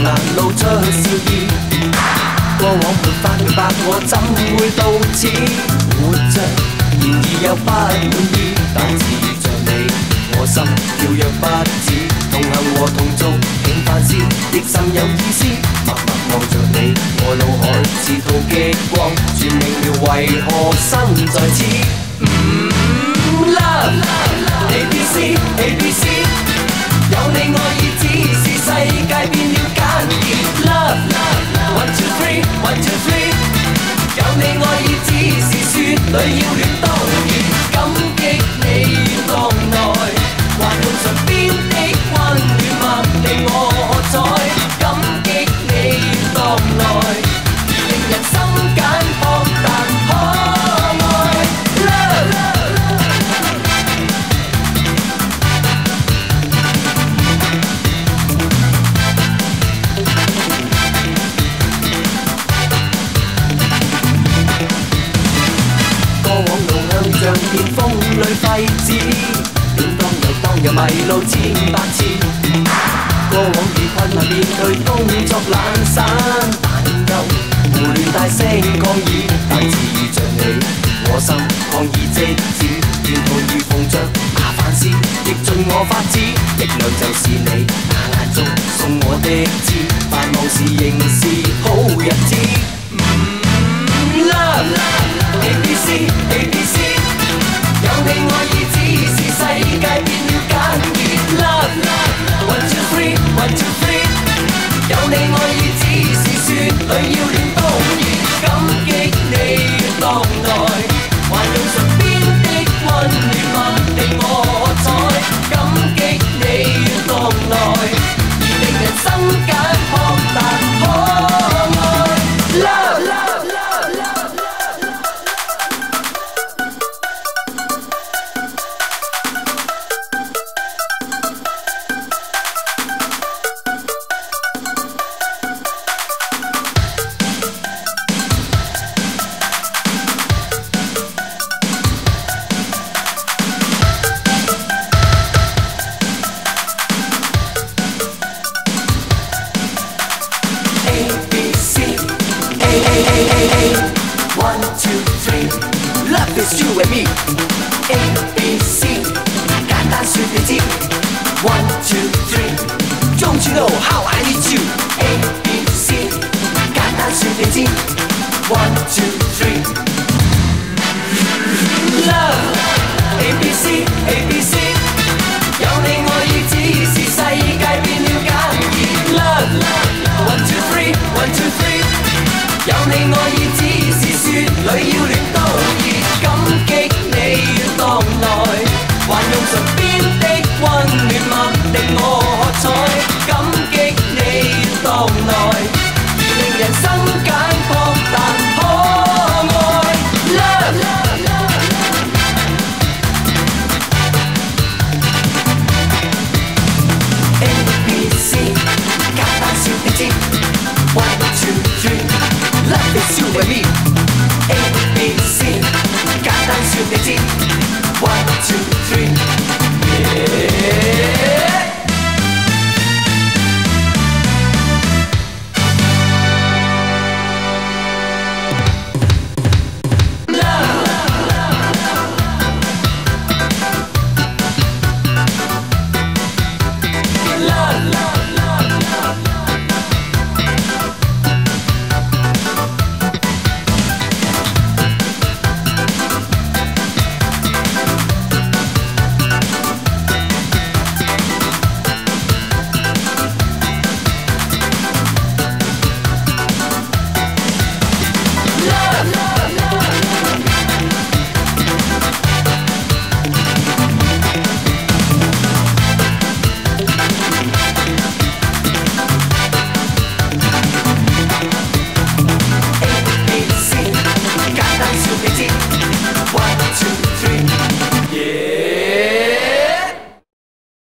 难露出笑意。过往没法明白我怎会到此活着，然而又不满意，但自像你，我心跳跃不止，同行和同做平凡事，亦甚有意思。默默望着你，我脑海似道激光，全明了为何生在此。嗯，love A B C A B C， 废纸，乱当又当又迷路千百次。过往遇困难面对工作懒散，但又胡乱大声抗议，但自像你，我心抗议即止，沿途如逢着麻烦事，亦尽我法子，力量就是你那眼中送我的字，繁忙时仍是 it's you and me. A, B, C, got that super. One, two,